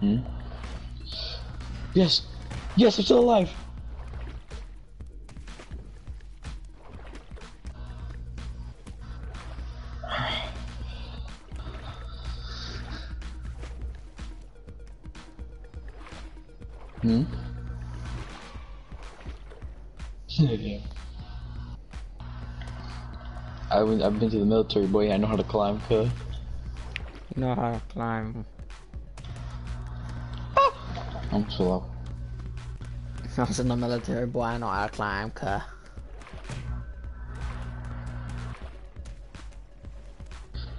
Hmm? Yes! Yes, I'm still alive! I went, I've been to the military, boy. I know how to climb, cuz. You know how to climb. Ah! I'm slow. I was in the military, boy. I know how to climb, cuh.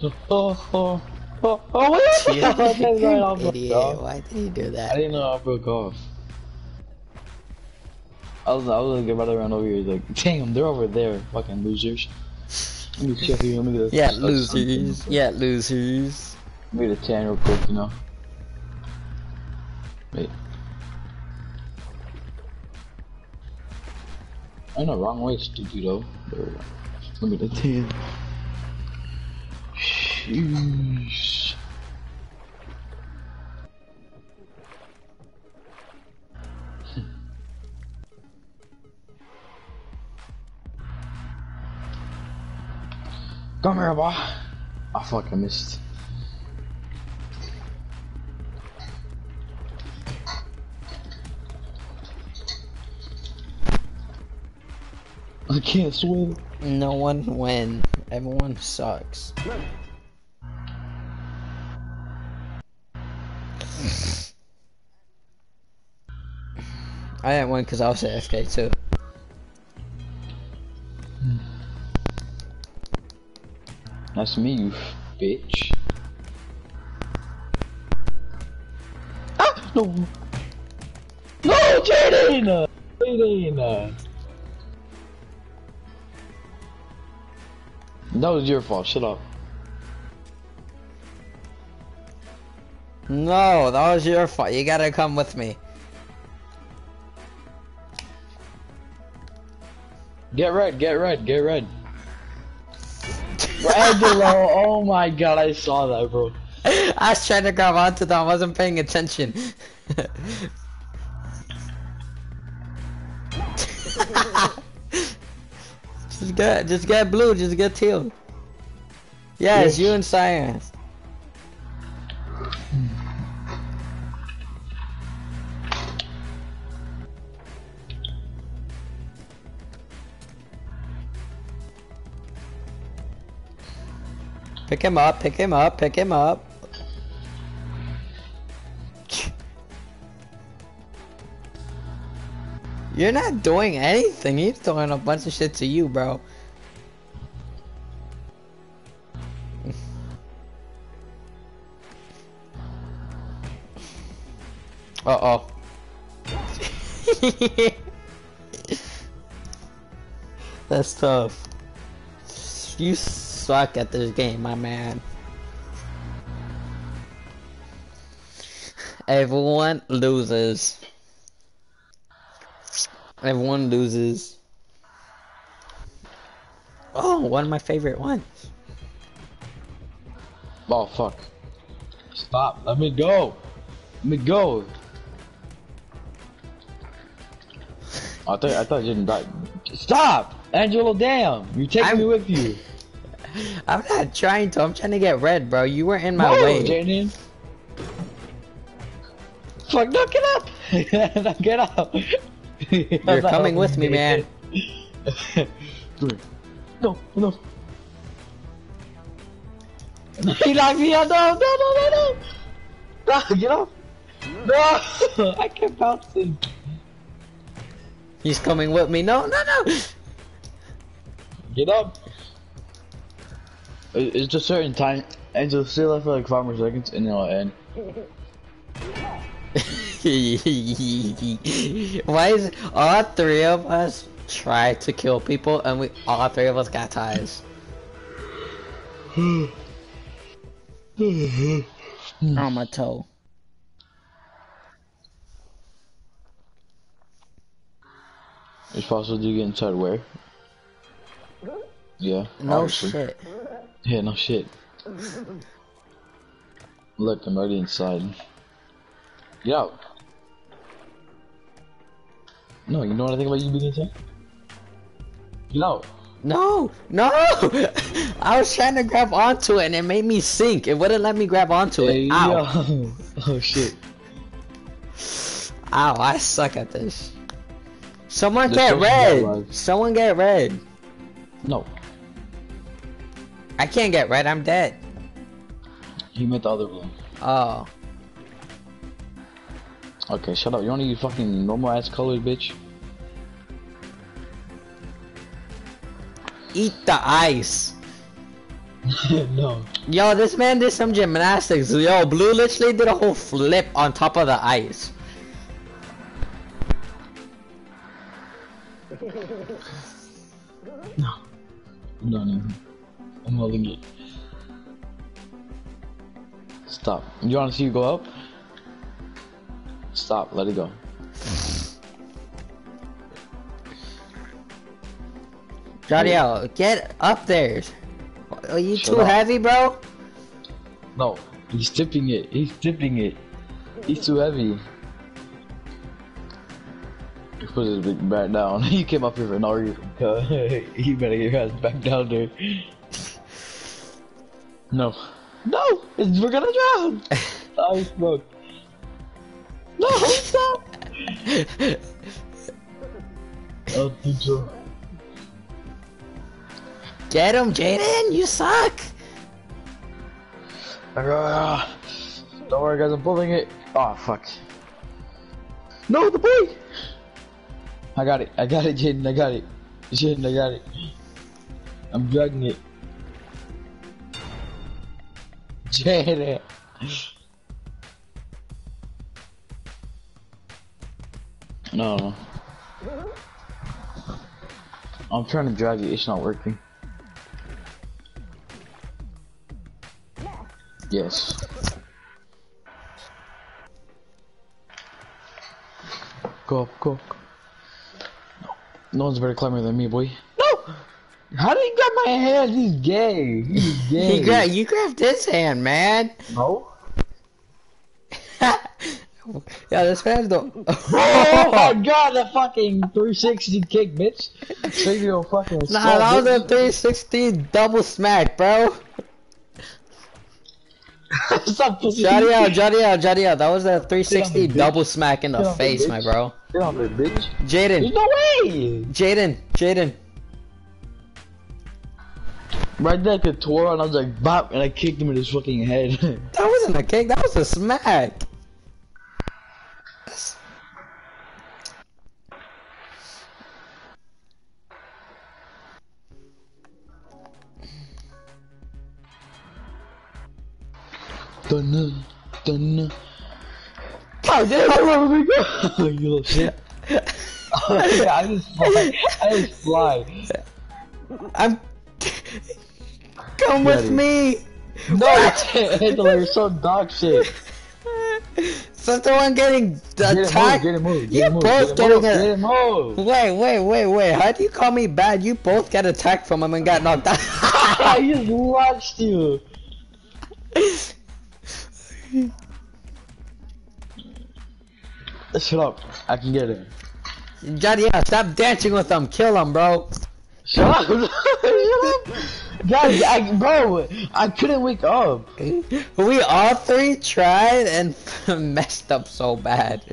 Oh, oh, oh, oh, what? You That's right off the idiot. top. Why did he do that? I that? didn't know I broke off. I was, I was like about to run over here, like, damn, they're over there, fucking losers. Let me check here, let me get a- Yeah, a- losers. Yeah, losers. Let me get a tan real quick, you know. Wait. I'm know, wrong way, stupido. There we go. Let me get a tan. Sheesh. Come here, boy. I fucking missed. I can't swim. No one win. Everyone sucks. I didn't win because I was AFK too. Nice to meet you, bitch. Ah! No! No, Jaden! Jaden! That was your fault, shut up. No, that was your fault. You gotta come with me. Get red, get red, get red. Angelo, oh my god, I saw that, bro. I was trying to grab onto that. I wasn't paying attention. just get, just get blue. Just get teal. Yes, Yes. you and science. Pick him up, pick him up, pick him up. You're not doing anything. He's throwing a bunch of shit to you, bro. Uh oh. That's tough. You suck at this game, my man. Everyone loses. Everyone loses. Oh, one of my favorite ones. Oh, fuck. Stop, let me go. Let me go. I thought, I thought you didn't die. Stop! Angelo, damn! You take I'm- me with you. I'm not trying to. I'm trying to get red, bro. You were in my way. Jaden. Fuck, no, get up! no, get up! You're coming oh, with me, man. no, no. He knocked me out. No, no, no, no, no. No, get off. No, I kept bouncing. He's coming with me. No, no, no. Get up. It- It's just certain time. And just stay left for like five more seconds, and then I'll end. Why is all three of us try to kill people and we all three of us got ties? On my toe. It's possible to get inside where? Yeah. No obviously. shit. Yeah, no shit. Look, I'm already inside. Get out. No, you know what I think about you being inside? Get out. No, no! I was trying to grab onto it and it made me sink. It wouldn't let me grab onto it. Hey, Ow. yo. Oh shit. Ow, I suck at this. Someone The get red! Someone get red. No, I can't get red, I'm dead. he meant the other blue. Oh. Okay, shut up. You wanna use fucking normal ass colors, bitch? Eat the ice. no. Yo, this man did some gymnastics. Yo, Blue literally did a whole flip on top of the ice. No, no. I'm holding it. Stop. You wanna see you go up? Stop. Let it go. Jadiel, get up there. Are you Shut too up. heavy, bro? No. He's tipping it. He's tipping it. He's too heavy. He put his big back down. he came up here for no reason. he better get your ass back down there. No. No! It's, we're gonna drown! I smoke. No, stop! I don't think. Get him, Jaden. You suck. Ah, Don't worry guys, I'm pulling it. Oh fuck. No, the boy! I got it, I got it, Jaden, I got it. Jaden, I got it. I'm dragging it. Jaden! No. I'm trying to drag it, it's not working. Yes. Go up, go up. No, no one's better climber than me, boy. How did he grab my hand? He's gay. He's gay. He gra you grabbed his hand, man. No? yeah, this man's the. Oh my god, the fucking 360 kick, bitch. To your fucking Nah, that was a 360 double smack, bro. Stop. Jotty out, Jotty out, Jotty out. That was a 360 bitch. double smack in the face, my bro. Get off there, bitch. Jaden, There's no way! Jaden, Jaden. Right there, I could tore and I was like, bop, and I kicked him in his fucking head. That wasn't a kick, that was a smack. Dunna, dunna. Oh, damn, I remember me go. you little shit. yeah, I just fly. I just fly. I'm. Come with me. No, you're so dog shit. So the one getting attacked. get him move, You get him move, both get him move, getting get a. Wait, wait, wait, wait. How do you call me bad? You both got attacked from him and got knocked out. I just watched you. Shut up. I can get him. Yeah, stop dancing with them. Kill them, bro. Shut up. Shut up. Guys, I, bro, I couldn't wake up. We all three tried and messed up so bad.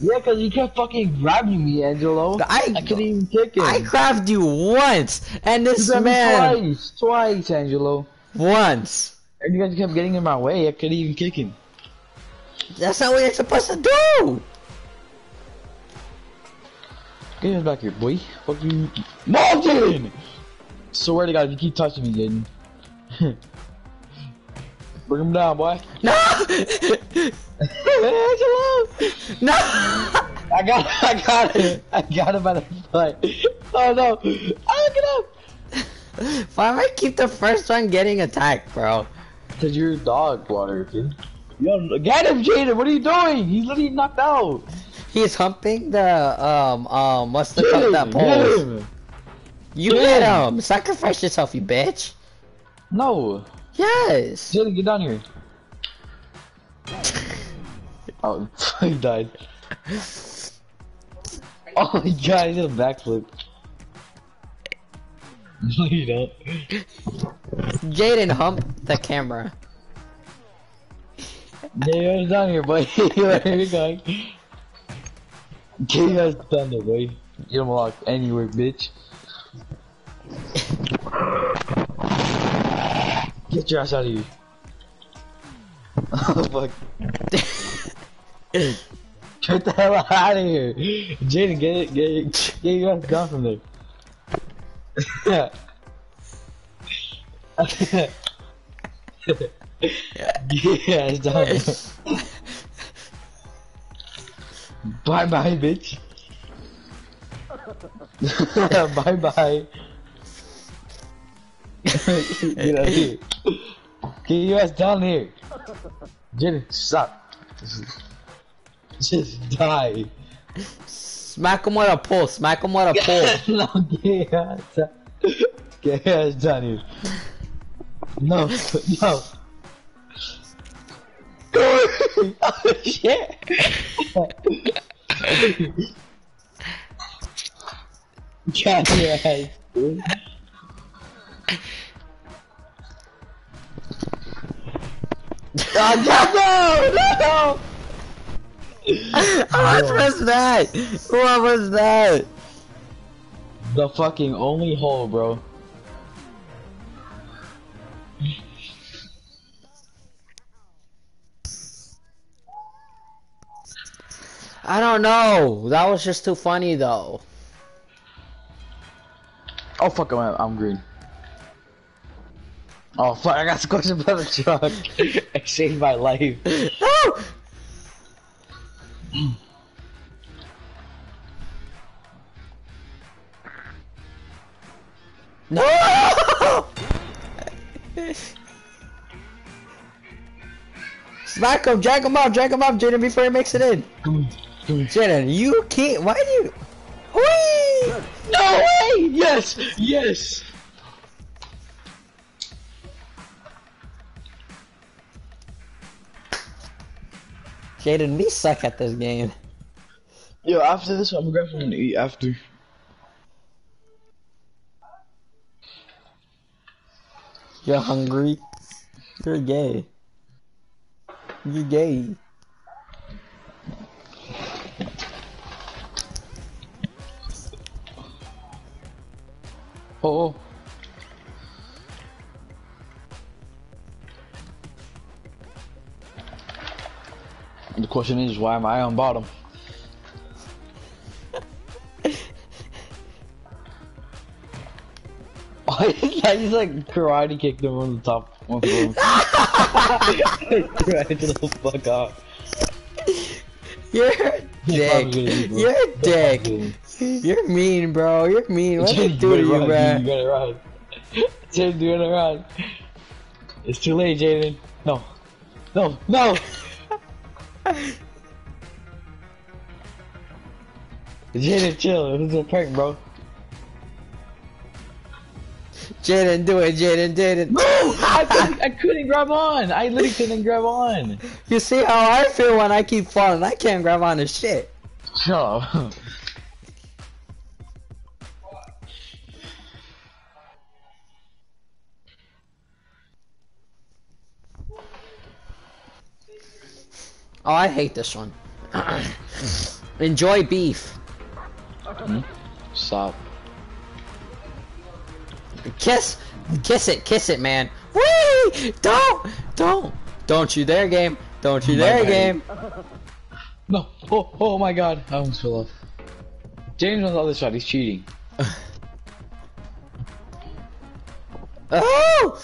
Yeah, cause you kept fucking grabbing me, Angelo. I- I couldn't even kick him. I grabbed you once, and this man twice, twice, Angelo. once. And you guys kept getting in my way. I couldn't even kick him. That's not what you're supposed to do. Get him back here, boy. Fuck you. No! Swear to God, if you keep touching me, Jaden. Bring him down, boy. No, Angelo! no. I got it, I got it. I got him by the foot. Oh no. Oh, get up! Why am I keep the first one getting attacked, bro? Cause you're dog water, kid. Yo, get him, Jaden! What are you doing? He's literally knocked out. He's humping the um um what's the that him. You get him! Um, sacrifice yourself, you bitch! No. Yes! Jaden, get down here. Oh, oh, he died. Oh my god, he did a backflip. No, you don't. Jaden, hump the camera. Yeah, you down here, buddy. Where are you going? Get you guys down there, boy. You don't walk anywhere, bitch. Get your ass out of here. Oh fuck. Get the hell out of here. Jaden, get it, get it, get your ass gone from there. yeah, it's down. bye bye, bitch. bye bye. Get out here. Get your ass down here. Jenny, stop. Just die. Smack him with a pull, smack him with a pull. no, get your ass down. Get your ass down here. No, no. oh shit! Get your ass, dude. Oh, what was that? What was that? The fucking only hole, bro. I don't know. That was just too funny though. Oh fuck, I'm, I'm green. Oh fuck, I got squished by the truck. it saved my life. No! No! Smack him, drag him up, drag him up, Jaden, before he makes it in. Jaden, you can't. Why do you? Whee! No way! Yes! Yes! Jaden, we suck at this game. Yo, after this, I'm gonna grab something to eat after. You're hungry. You're gay. You're gay. Oh. oh. The question is, why am I on bottom? I just like karate kicked him on the top one of them. Karate the fuck off. You're a dick. You're a dick. You're mean, bro. You're mean. What did I do to you, run, bro? You gotta run. Jaden, you gotta run. It's too late, Jaden. No. No. No! Jaden, chill. This is a prank, bro. Jaden, do it, Jaden, Jaden. No! I couldn't, I couldn't grab on. I literally couldn't grab on. You see how I feel when I keep falling? I can't grab on to shit. Shut up. Oh, I hate this one. Enjoy beef. Hmm? Stop. Kiss, kiss it, kiss it, man. Whee! Don't, don't, don't you dare, game. Don't you My dare, bad. game. No. Oh, oh my god. I almost fell off. James on the other side. He's cheating. Oh!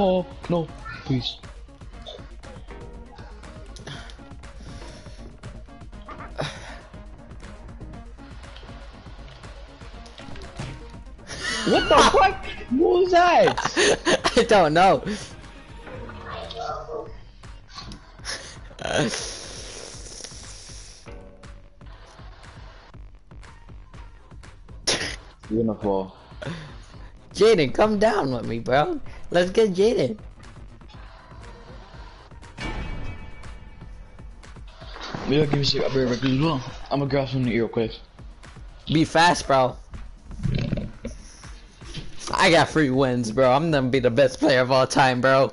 No, please. what the fuck? What was that? I don't know. Uniform. Jaden, come down with me, bro. Let's get Jaden. Maybe I'll give you a second. I'll be right back as well. I'm gonna grab some real quick. Be fast, bro. I got free wins, bro. I'm gonna be the best player of all time, bro.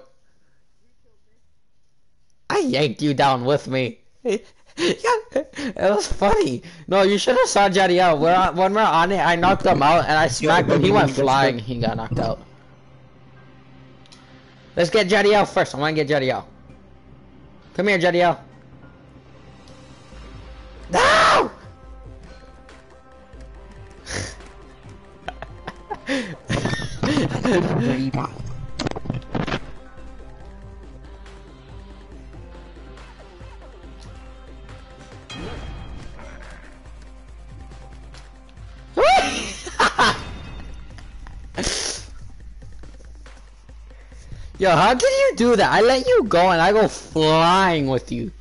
I yanked you down with me. yeah, it was funny. No, you should have saw Jadiel. We're on, when we're on it, I knocked him out and I smacked him. He went flying. He got knocked out. Let's get Jadiel first. I want to get Jadiel. Come here, Jadiel. No! Yo, how did you do that? I let you go and I go flying with you.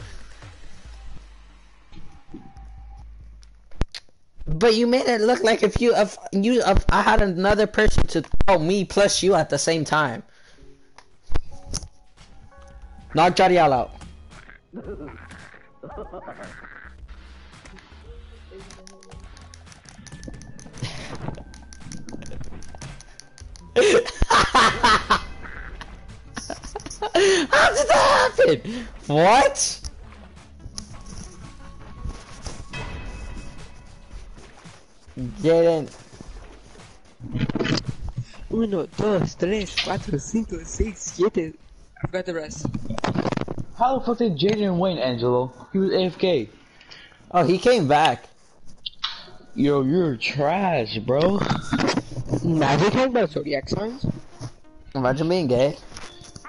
But you made it look like if you if you if I had another person to throw me plus you at the same time. Knock Jadiel out. How did that happen? What? Didn't. Uno, dos, tres, cuatro, cinco, seis, siete. I forgot the rest. How the fuck did Jaden win, Angelo? He was AFK. Oh, he came back. Yo, you're trash, bro. Imagine talking about zodiac signs. Imagine being gay.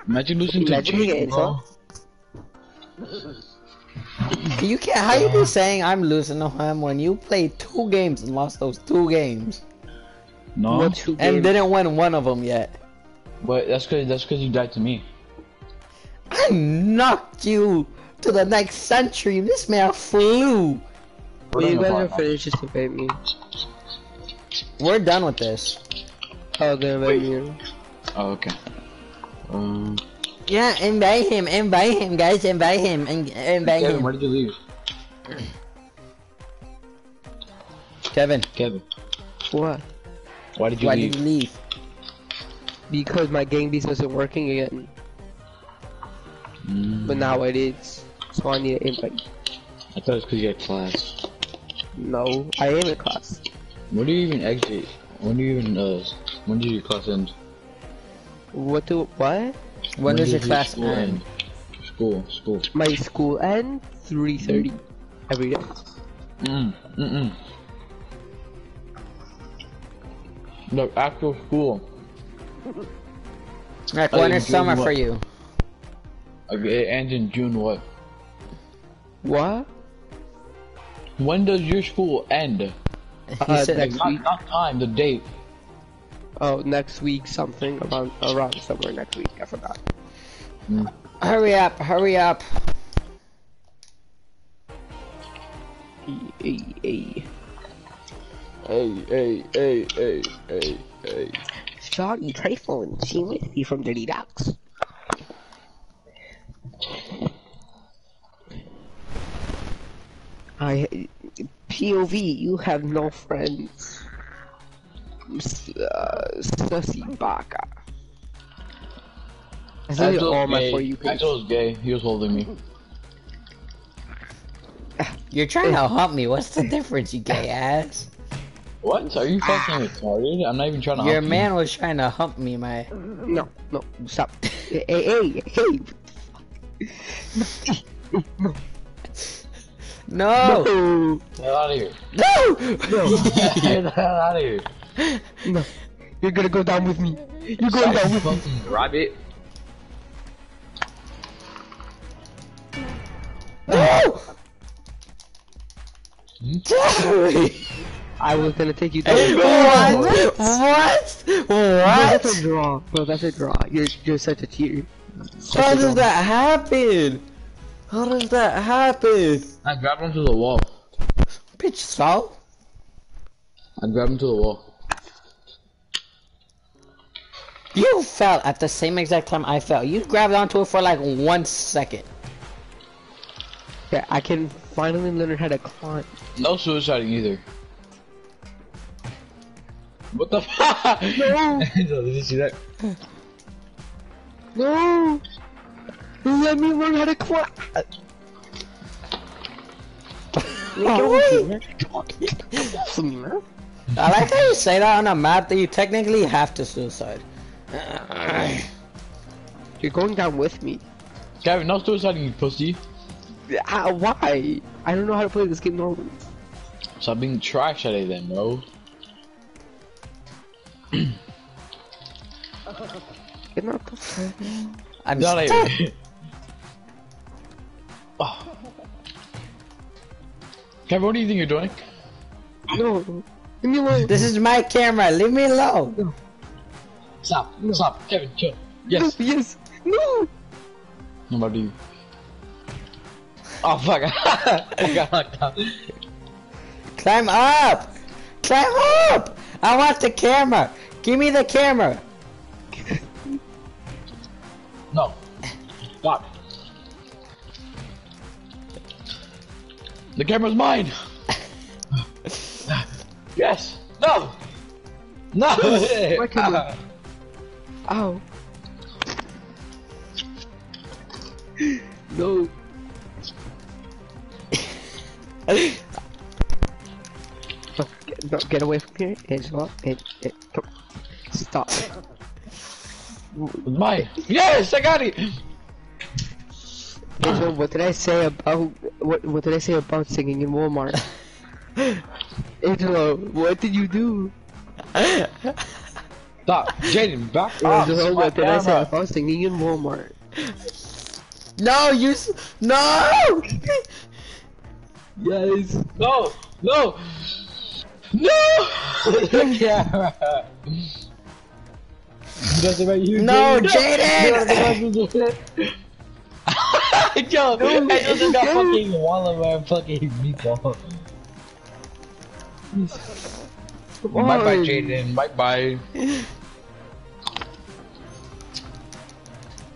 Imagine losing to Imagine being Jaden, bro. You can't. How you be saying I'm losing to him when you played two games and lost those two games No, What two and games? didn't win one of them yet? but that's cause that's cause you died to me. I knocked you to the next century. This man flew. We're Well, you not guys gonna are finished just invite me. We're done with this. Oh, then invite me. Oh, okay. Um, Yeah, invite him, invite him, guys, invite him, and invite Kevin, him. where did you leave? Kevin, Kevin, What? why did you why leave? did you leave? Because my gang beast wasn't working again. Mm, But now it is. So I need to invite. I thought it was cause you had class. No, I am in class. When do you even exit? When do you even uh? When do your class end? What do what? When does your class school end? School, school. My school end 3:30 every day. Mm, mm, mm. The actual school. Like when is summer what? for you? Okay, it ends in June. What? What? When does your school end? He Uh, said, Not, not time, the date. Oh, next week something around around somewhere next week. I forgot. Hmm. hurry up, hurry up. Hey, hey, Hey, hey, hey, hey, hey, hey. Shawty Trifle she with me from Dirty Ducks. I POV, you have no friends. S- Uh, Sussy Baka. I think Angel's all my for you page. Angel was gay. He was holding me. You're trying to hump me. What's the difference, you gay ass? What? Are you fucking retarded? I'm not even trying to. Your hump you. man was trying to hump me, my. No, no, stop. hey, hey, hey. No! No, Get out of here. No! Get the hell out of here. no. You're gonna go down with me. You're going down with me. Fucking rabbit. no! I was gonna take you down. what? What? Bro, that's a draw. Bro, that's a draw. You're you're such a cheater. Such How a does that happen? How does that happen? I grabbed him to the wall. Bitch, so? I grabbed him to the wall. You fell at the same exact time I fell. You grabbed onto it for like one second. Yeah, I can finally learn how to climb. No suiciding either. What the fuck? No. Did you see that? No! Let me learn how to climb! I like how you say that on a map that you technically have to suicide. You're going down with me. Kevin, no suiciding, you pussy. Ah, why? I don't know how to play this game normally. Stop being trash at it then, bro. Get not the fuck. I'm Not stuck. even. oh. Kevin, what do you think you're doing? No. Leave me alone. This is my camera. Leave me alone. Stop, stop, Kevin, chill. No, Yes, yes. No! I'm about you. Oh fuck, I got knocked out. Climb up. Climb up. I want the camera. Give me the camera. No. Stop. The camera's mine! yes! No! No! My camera. Ow. No. No, get, no, get away from here, Angela. And, and, come. Stop. It's mine! Yes! I got it! Angela, what did I say about what? What did I say about singing in Walmart? Angela, what did you do? Stop! Jaden, back off! Angela, what did I say about singing in Walmart? No, you. s- No. Yes. No! No! No! the camera! That's about you, No, Jaden! Jaden! Yo, I just got fucking wall of my fucking meatball. Come Bye bye. Jaden. Bye bye.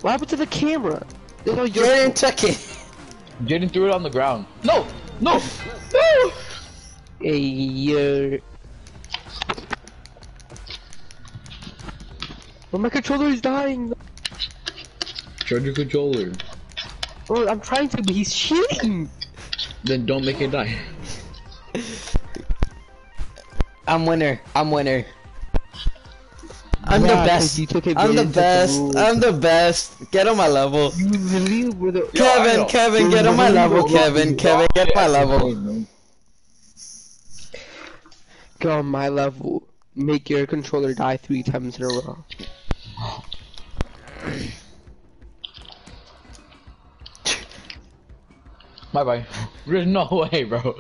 What happened to the camera? It's all your Jaden took it. Jaden threw it on the ground. No! No! No! Hey, you're... Oh, my controller is dying. Charge your controller. Oh, I'm trying to, be he's cheating. Then don't make it die. I'm winner. I'm winner. I'm Yeah, the 'cause best. you took I'm the advantage the best. I'm the best. Get on my level. You literally were the. Kevin, know. Kevin, get on my level. Kevin, Kevin, get on my level. Go on my level. Make your controller die three times in a row. Bye bye. There's no way, bro.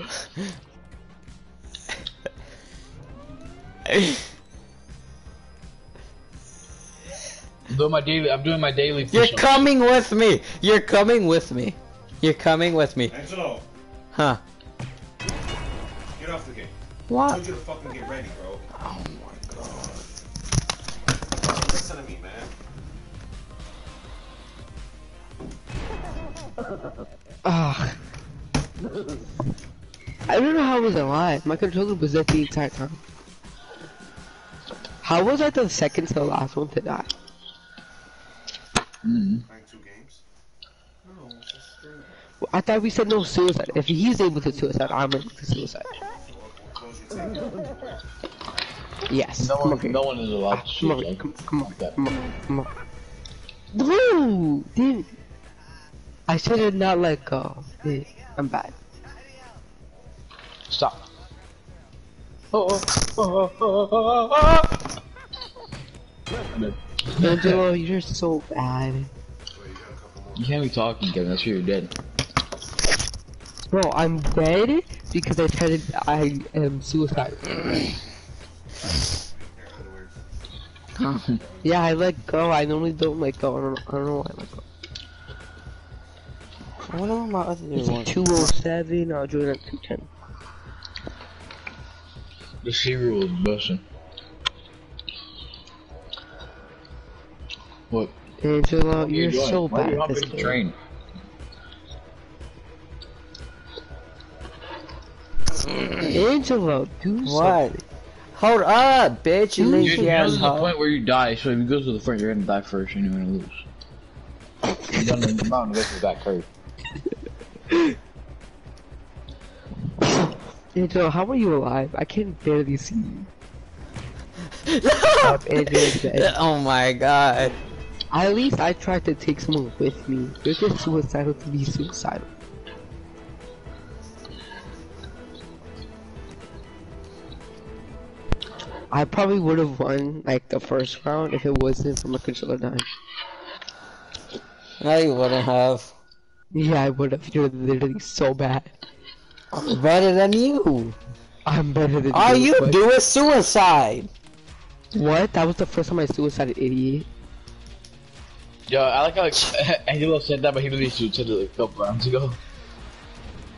I'm doing my daily. I'm doing my daily. You're push-ups. coming with me. You're coming with me. You're coming with me. Angelo, Huh? get off the game. I What? told you to fucking get ready, bro. Oh my god. Listen to me, man. Ah. I don't know how I was alive. My controller was dead the entire time. How was I the second to the last one to die? Mm. Playing two games? No, it's just three. Well, I thought we said no suicide. If he's able to suicide, I'm able to suicide. Close your tape. Yes. No come one. on, here. No one is allowed to Come on, shoot. come, come on, Like that. come on, come on. No, damn. I should have not let go. I'm bad. Stop. Oh. Angelo, you're so bad. You got a couple more. You can't be talking, Kevin. That's why you're dead. Bro, I'm dead because I tried to. I am underwear. Yeah, I let go. I normally don't let go. I don't, I don't know why I let go. What are my other It's like 207. I'll join at 210. The cereal is busting. What? Angelo, What are you you're doing? so Why are bad you at this humping the game. train? Angelo, do What? Hold up, bitch, you Dude, lazy you know there's the point where you die, so if you go to the front, you're gonna die first and you're gonna lose. You don't know the mountain, go to the back curve. Angelo, how are you alive? I can barely see you. Stop, dead. Oh my god. At least I tried to take someone with me. You're just suicidal to be suicidal. I probably would have won like the first round if it wasn't for my controller dying. No, you wouldn't have. Yeah, I would have. You're literally so bad. Better than you. I'm better than All you but- do is suicide. What? That was the first time I suicided, idiot. Yo, I like how Angelo said that, but he really said it like a couple rounds ago.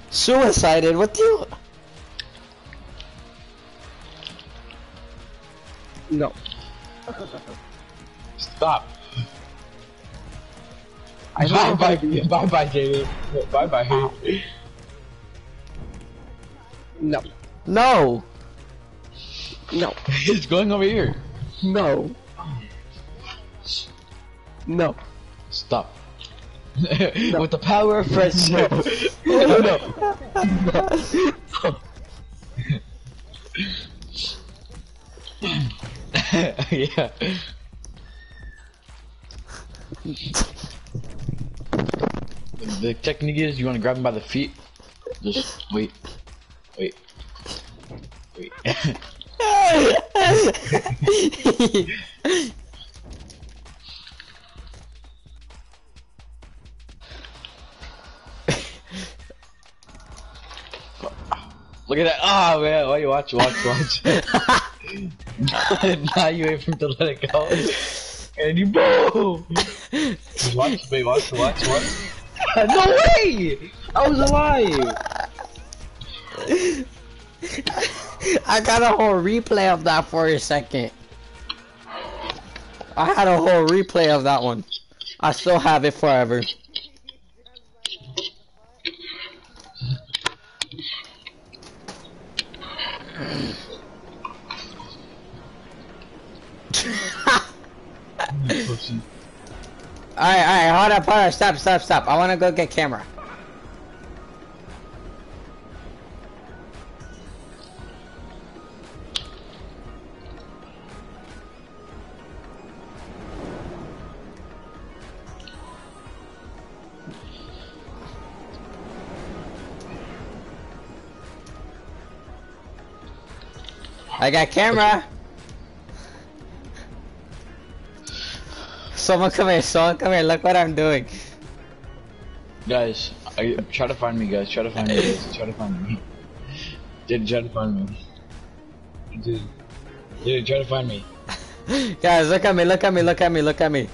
Suicided? What do you? No. Stop. I Bye know bye, how bye bye, David. Bye bye. Uh, no. No. No. He's going over here. No. No. Stop. With the power of friendship. No. no. yeah. The technique is you want to grab him by the feet. Just wait. Wait. Wait. Look at that. Ah, man. Why you watch, watch, watch. now you wait for him to let it go. And you boom! Watch, wait, watch, watch, watch. No way! I was alive! I got a whole replay of that for a second. I had a whole replay of that one. I still have it forever. Alright, alright, hold up, hold up, stop, stop, stop. I wanna go get camera. I got camera. Someone come here, someone come here, look what I'm doing. Guys, I, try to find me, guys. Try to find me, guys. Try to find me. Dude, try to find me. Dude, dude, try to find me. Guys, look at me, look at me, look at me, look at me.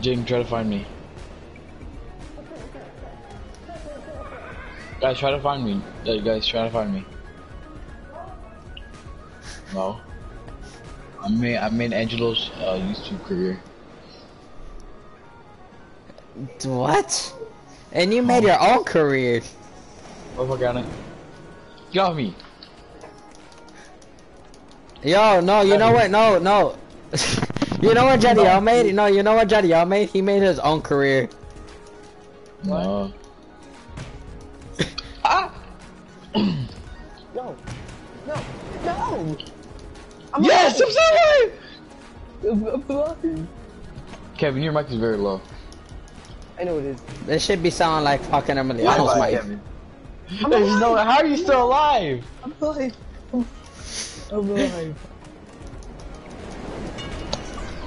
Jing, try to find me. Guys, try to find me. Guys, try to find me. No. I made I made Angelo's uh, YouTube career. What? And you made your own career. Oh, I got it. Got me. Yo, no, you know what? No, no. you know what Jadiel made? No, you know what Jadiel made? He made his own career. No. No. I'm Yes, alive. I'm so alive! Kevin, your mic is very low. I know it is. This should be sounding like fucking Emily Bye Allen's bye, mic. Kevin. There's no. How are you still alive? I'm alive. I'm alive.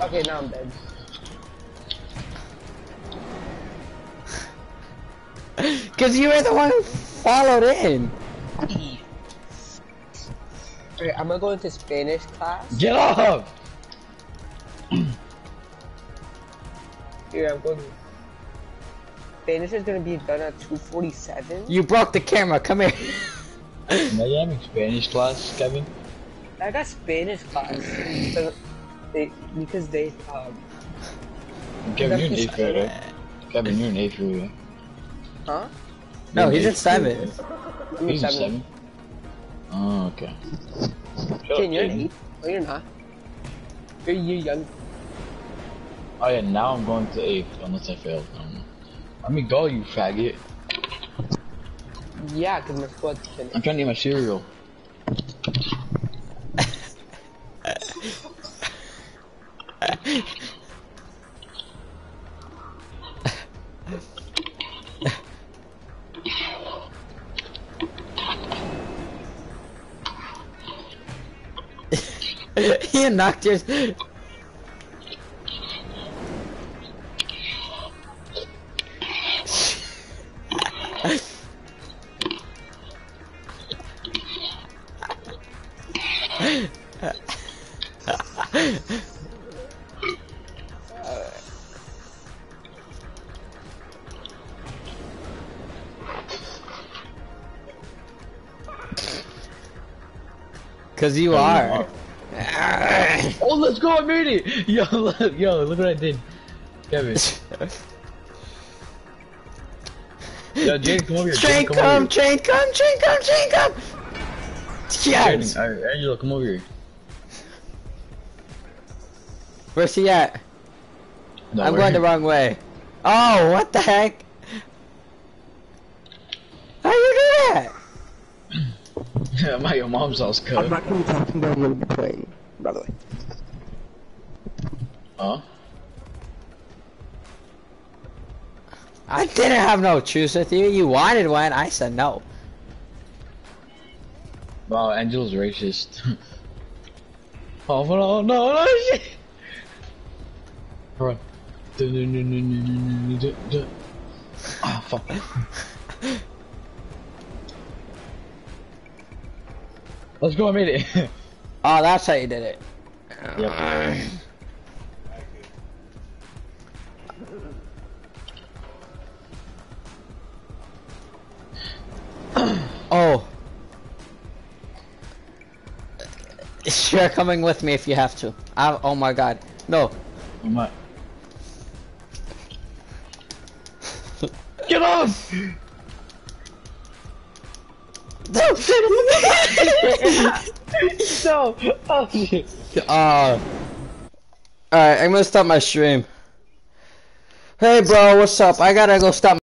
Okay, now I'm dead. Cause you were the one who followed in. Okay, I'm gonna go into Spanish class. Get off! Here, I'm going. Spanish is gonna be done at 2:47. You broke the camera. Come here. Now you having Spanish class, Kevin? I got Spanish class because they because they um Kevin, you're an eighth grader. Kevin, you're an eighth grader. Huh? No, You're an he's in seventh. He's in seven. Ah, seven. Oh, okay. Shut you're an eight? No, you're not. You're you young. Oh yeah, now I'm going to eighth, unless I fail. I don't know. Let me go, you faggot. Yeah, because my squad's finished. I'm trying to eat my cereal. he knocked yours. Cause you are. Oh, let's go! I made it! Yo, look, yo, look what I did. Kevin. Yo, Jaden, come over here. Train Jaden, come come, over train come, train come, train come. here. Yes. Jaden, alright, Angelo, come over here. Where's he at? No, I'm we're going the wrong way. Oh, what the heck? How you do that? I'm at your mom's house, I'm not gonna be talking about what you're playing, by the way. I didn't have no truce with you. You wanted one. I said no. Wow, Angel's racist. oh, no, no, no, shit! Run. Ah, fuck. Let's go, I made it. Oh, that's how you did it. yep. You're coming with me if you have to. I, oh my god. No. I'm not. Get off! No! no! Oh shit. Uh, Alright, I'm gonna stop my stream. Hey bro, what's up? I gotta go stop